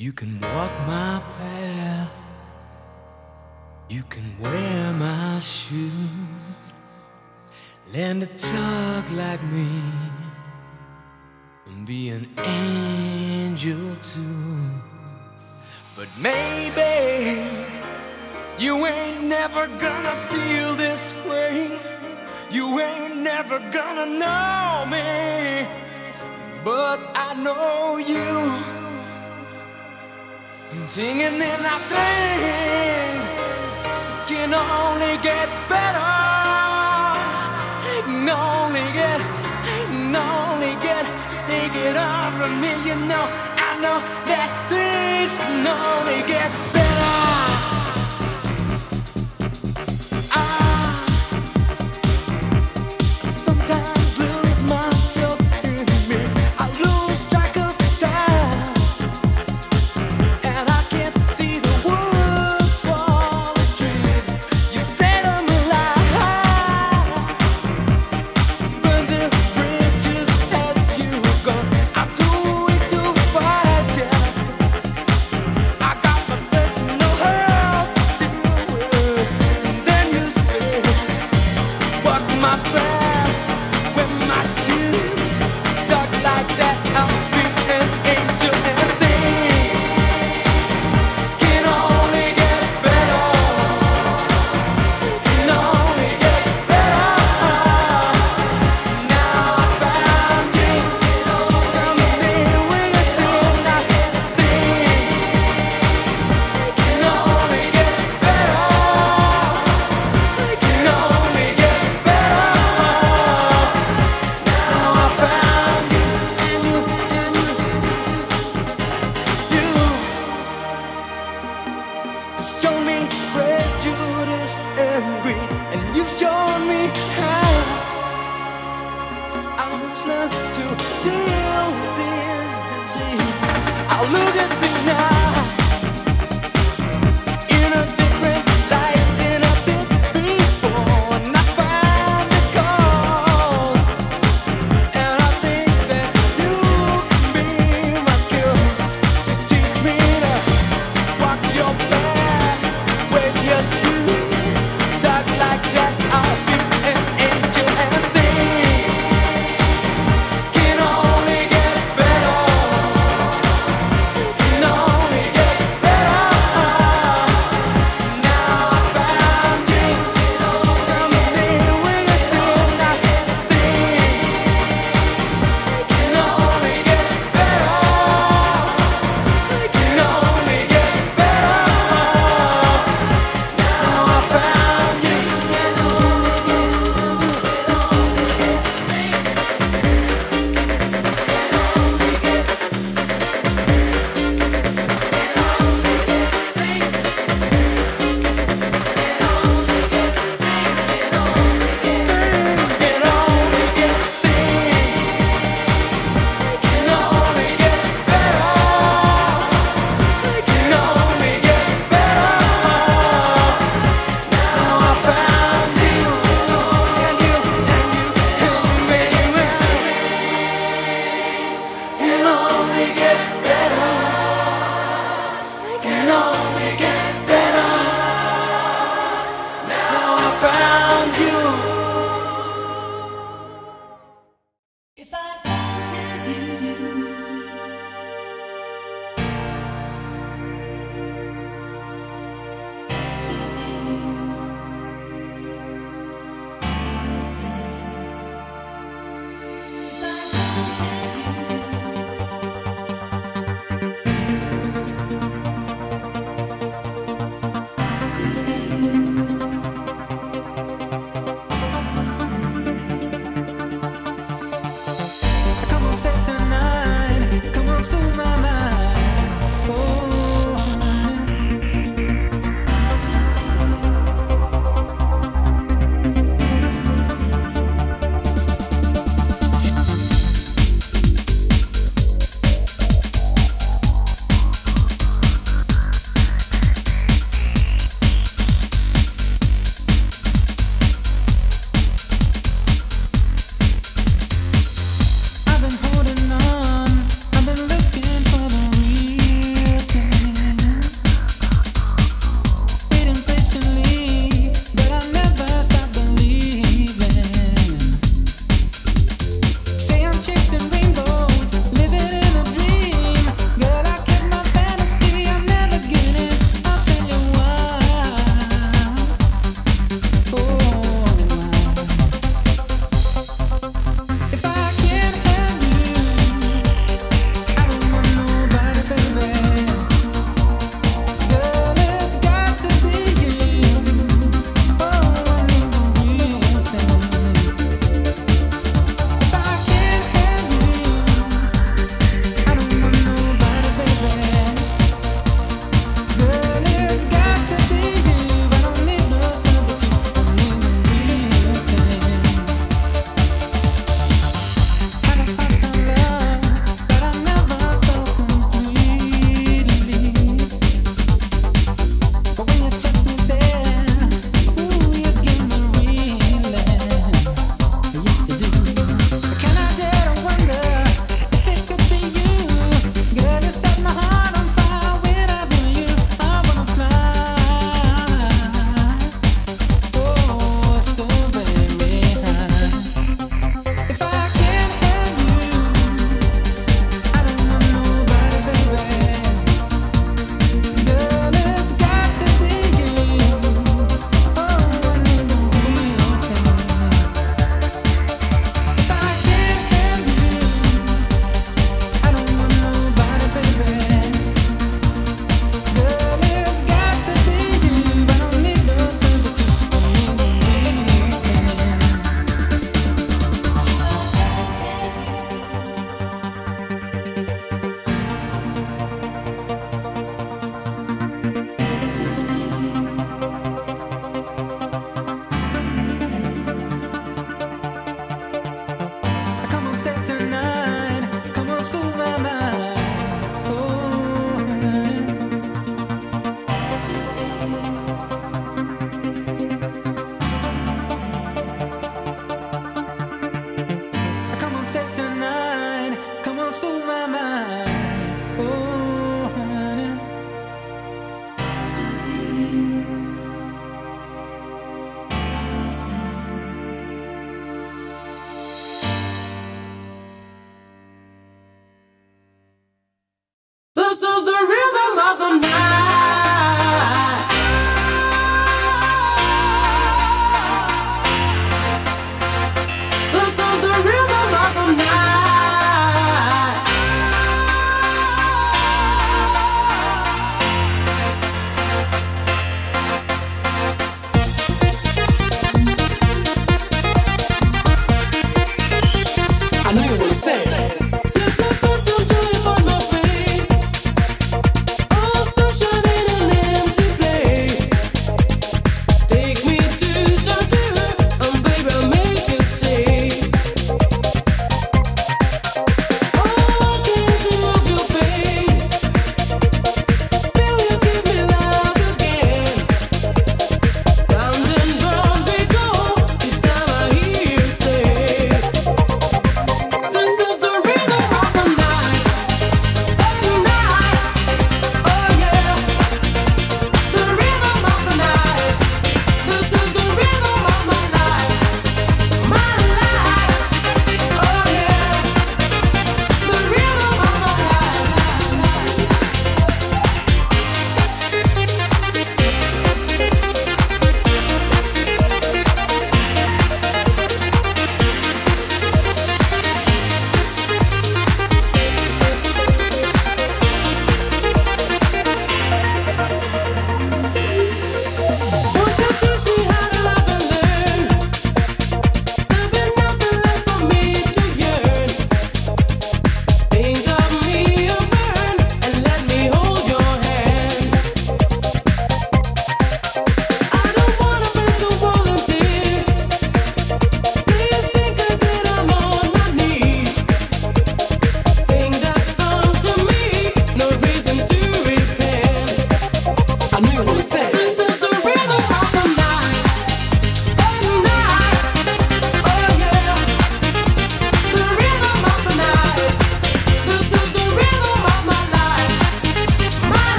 You can walk my path. You can wear my shoes. Learn to talk like me and be an angel too. But maybe you ain't never gonna feel this way. You ain't never gonna know me. But I know you. Singing in that thing can only get better. Can only get, can only get, they get over me. You know, I know that things can only get better. Now look at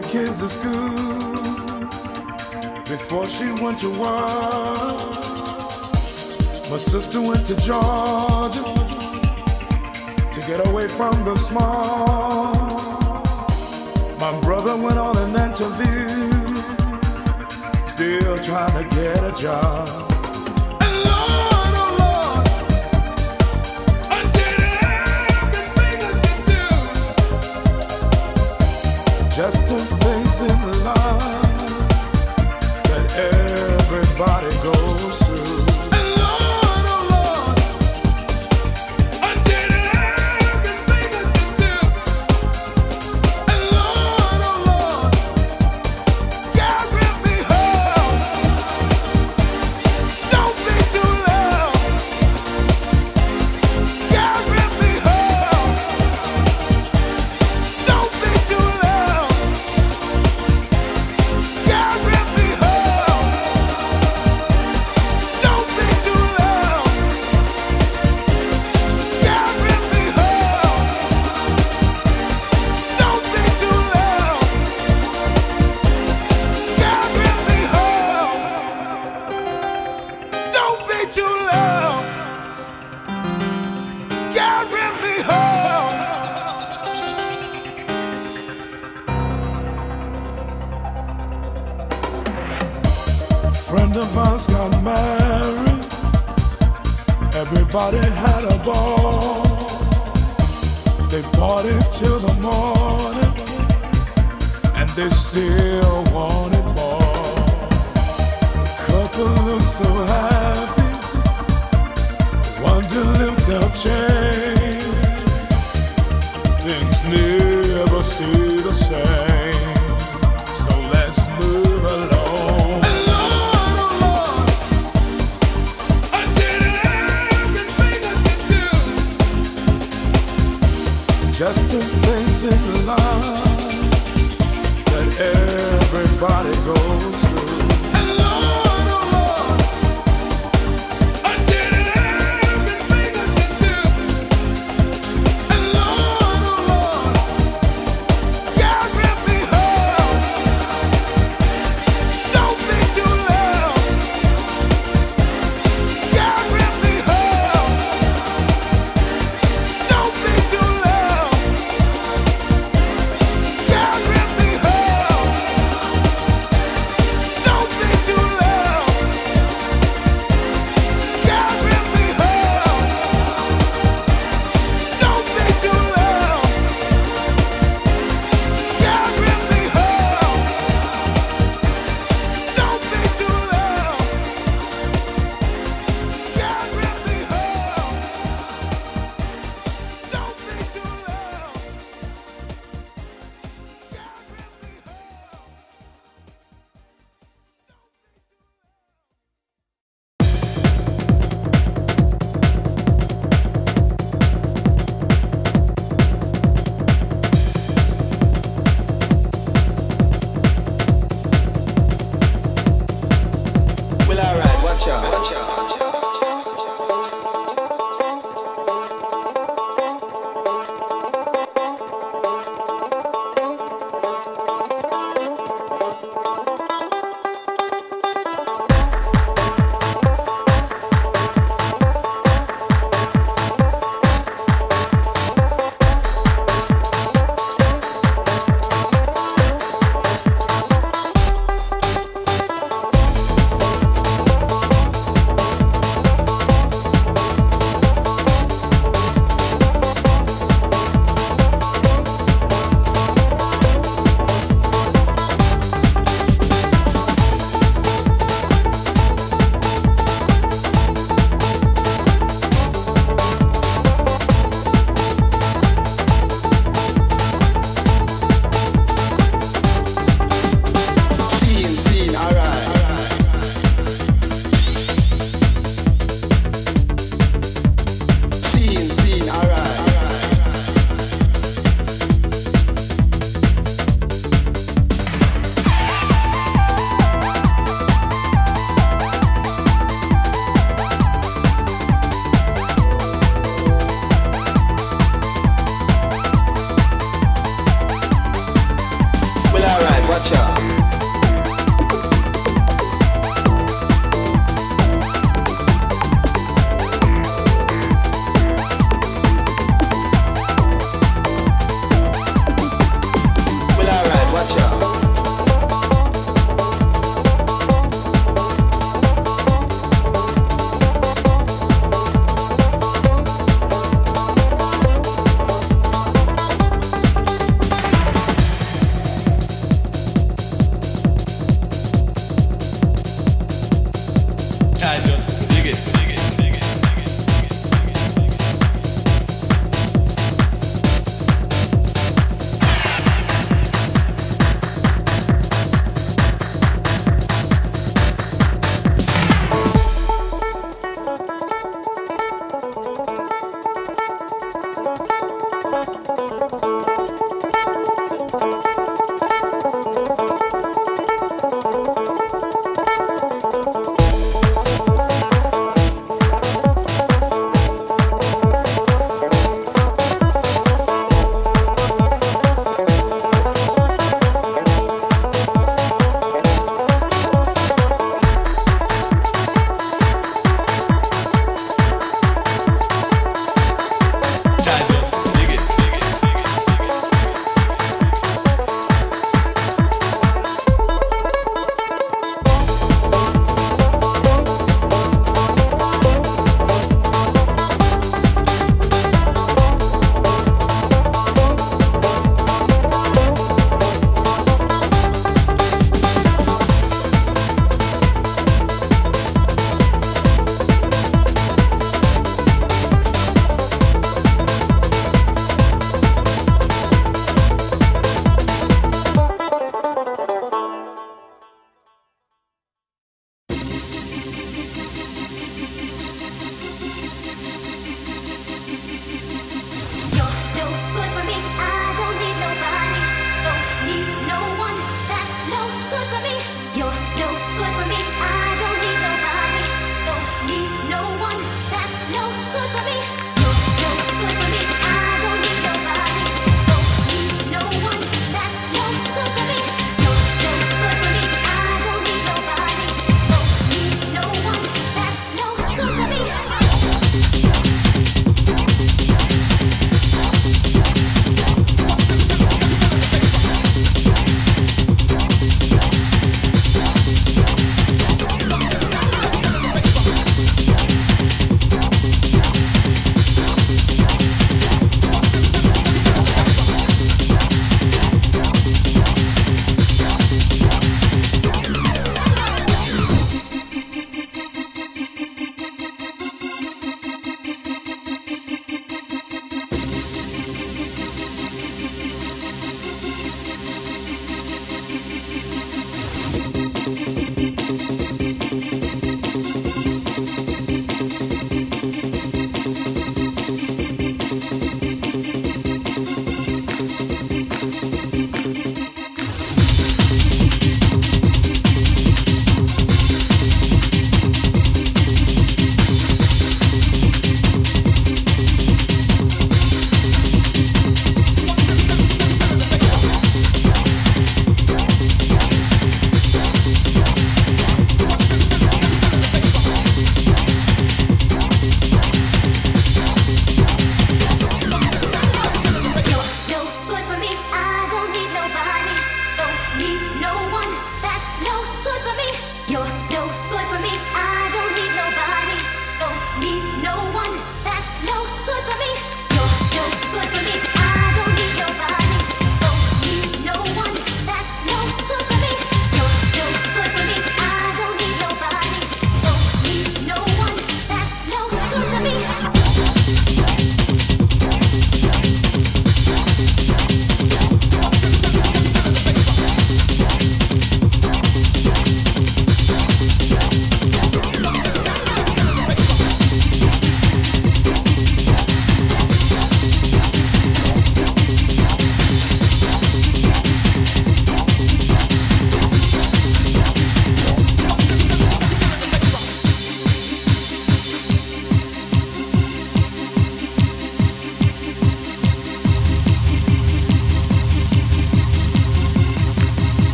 the kids to school before she went to work. My sister went to Georgia to get away from the small. My brother went on an interview, still trying to get a job. just to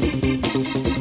Música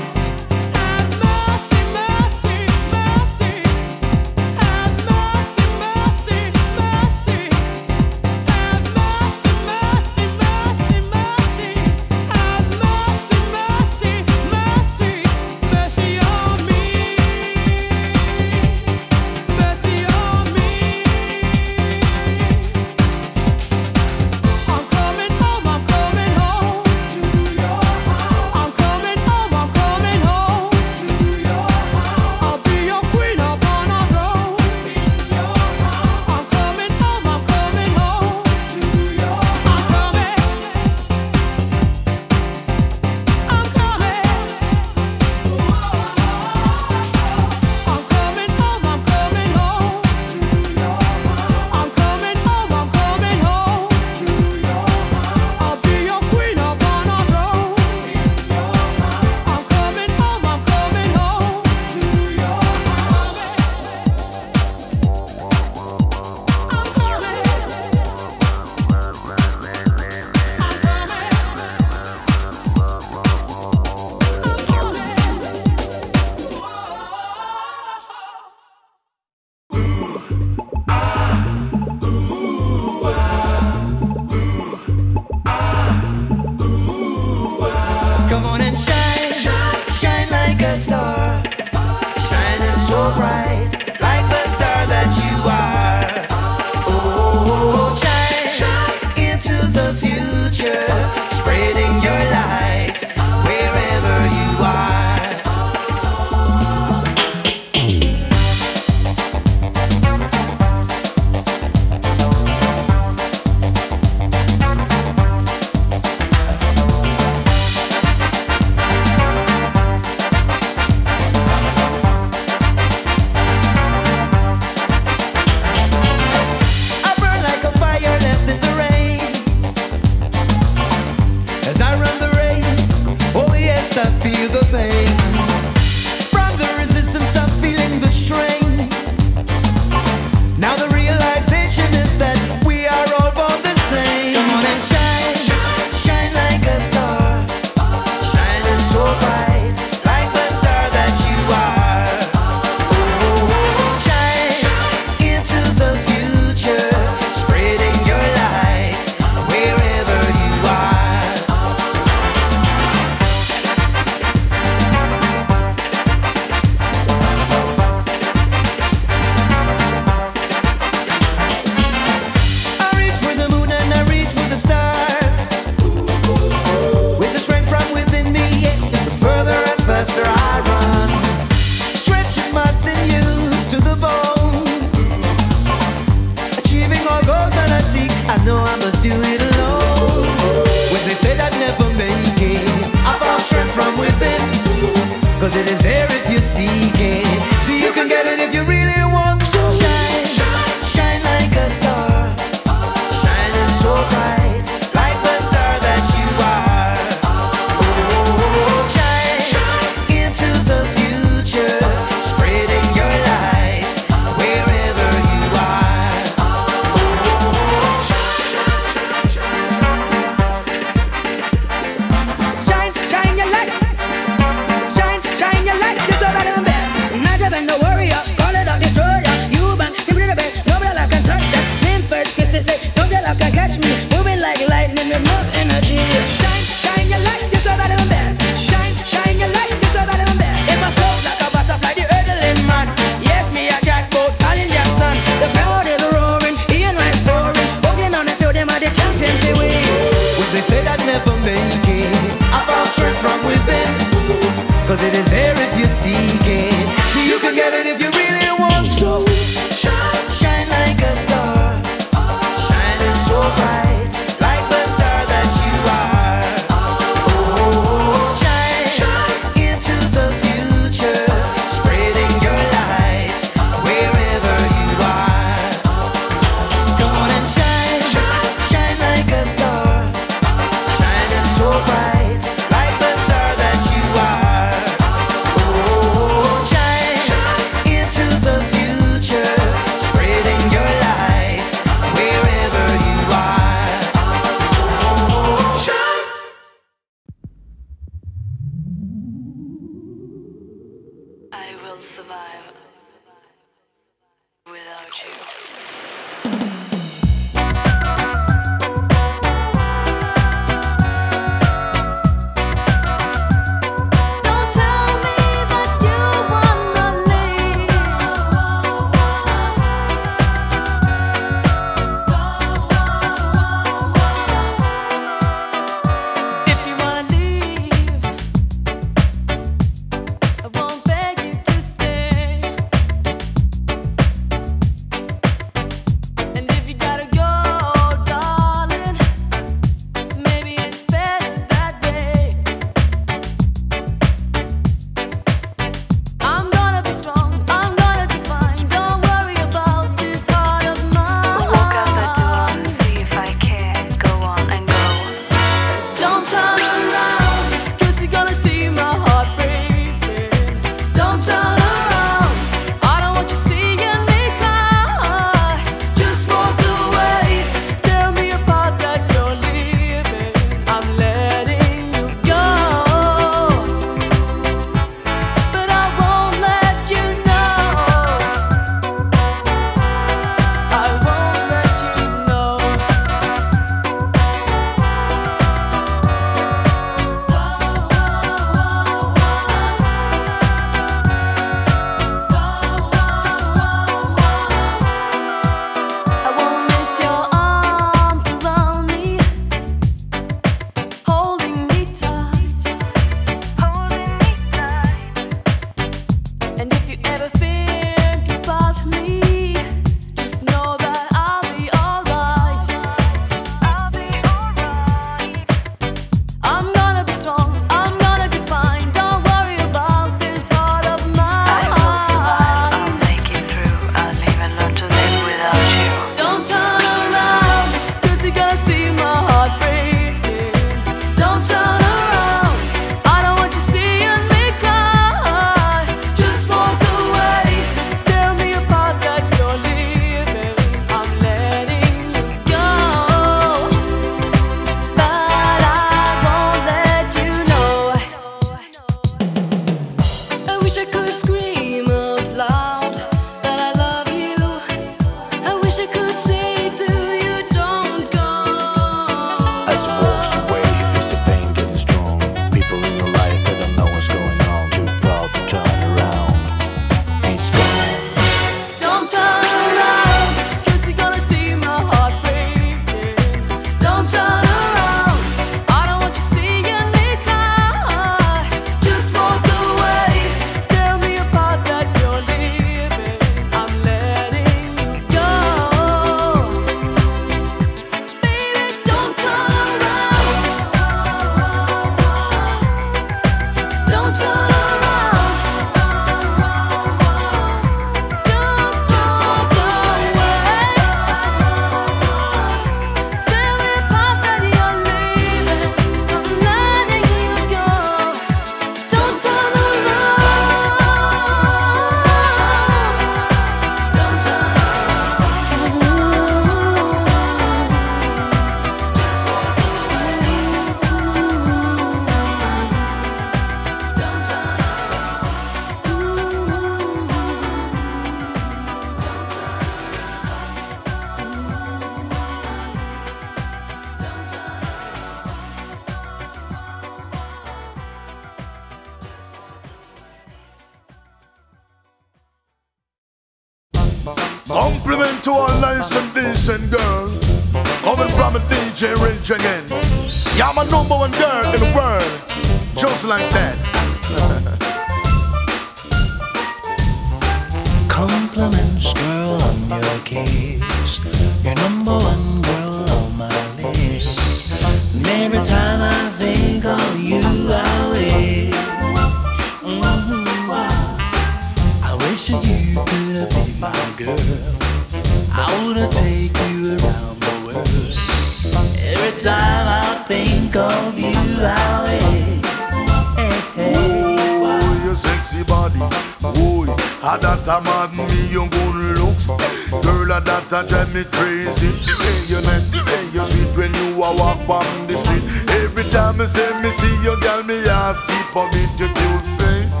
say me see you, girl, me ask keep on with your cute face.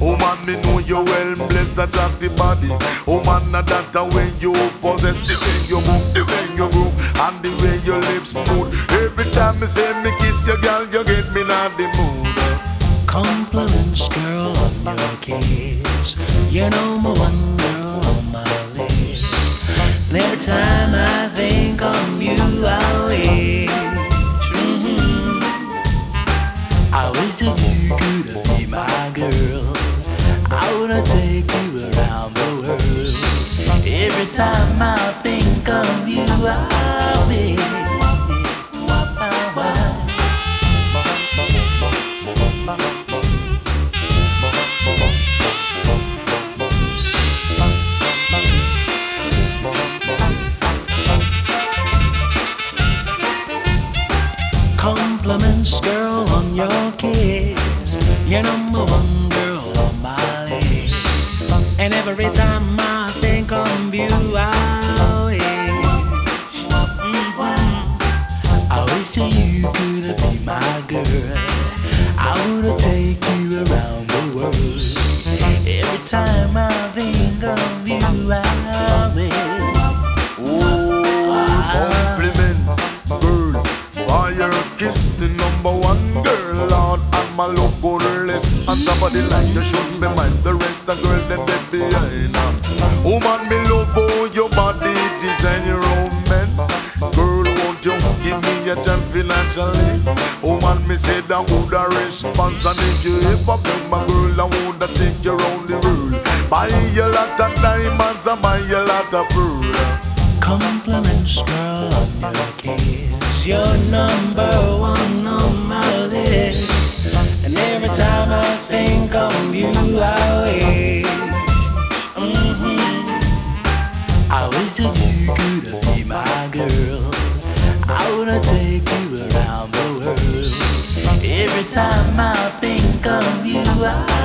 Oh man, me know you well, blessed attractive body. Oh man, not that the way you possess the way you move, the way you groove, and the way your lips move. Every time me say me kiss you, girl, you get me not the mood. Compliments, girl, on your kiss. You know my one girl on my list. Every time I think on i think of you I. the line, you shouldn't be mine. The rest of girls them left behind. Now, oh man, me love all your body, design your romance. Girl, won't you give me a chance financially? Oh man, me say that would a response, and if you ever bring my girl, I would a take you round the world. Buy a lot of diamonds, and buy a lot of pearls. Compliments, girl, on your kiss, you're number one. gonna take you around the world. Every time I think of you, I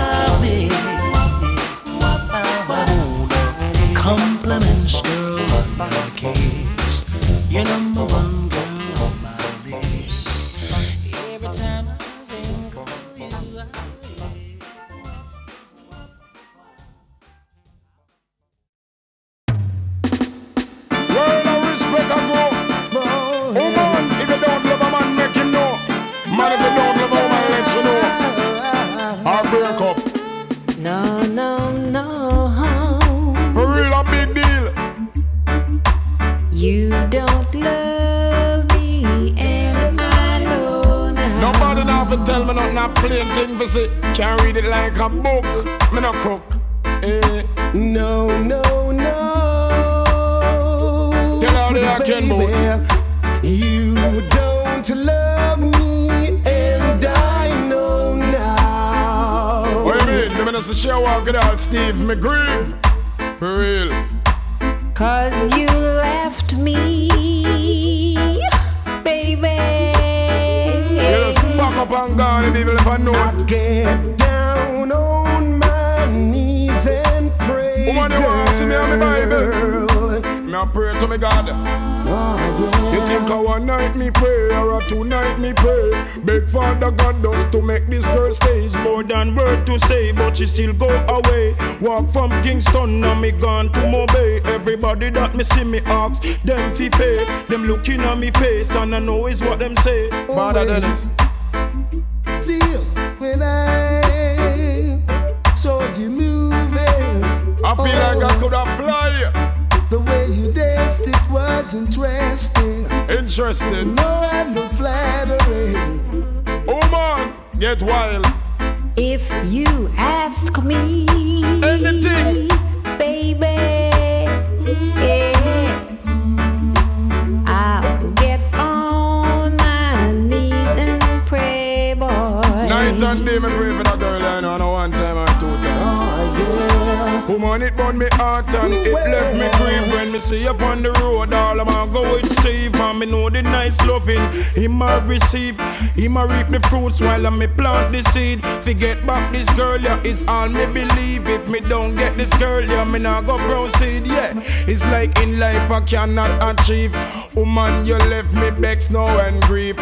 And day, me pray for that girl, I know, and one time and two times. Woman, it burn me heart and it left me grief when me see you on the road. All I'm gonna go with Steve, and me know the nice loving him a receive, him a reap the fruits while I me plant the seed. Forget back this girl, yeah, it's all me believe. If me don't get this girl, yeah, me not go proceed. Yeah, it's like in life I cannot achieve. Woman, you left me vex now and grief.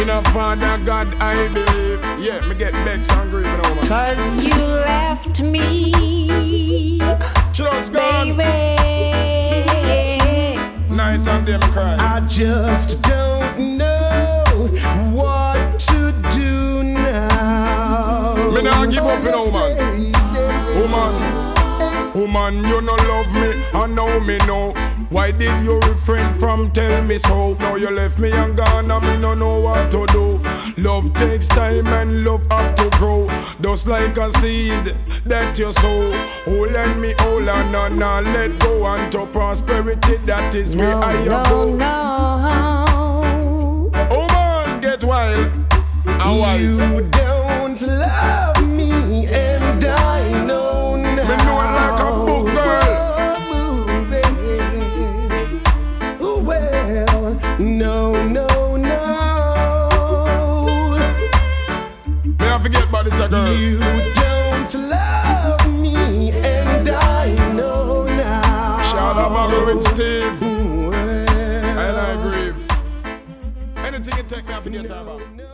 In a Father God I believe. Yeah, me get vexed and grief now. Cause you left me, Just gone. baby. Night and day me cry. I just don't know what to do now. Me nah give up, you know, man. Woman, woman, you no love me, I know me know. Why did you refrain from tell me so? Now you left me and gone and me no know what to do. Love takes time and love have to grow. Just like a seed that you sow. Hold on me, hold on, and let go. And to prosperity, that is where No, I no, go. no. Oh man, get wild and wise. You don't love a girl. You don't love me, and I know now. Shout out my with Steve. And I grieve. Anything you take me, I forget about.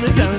wanna dance.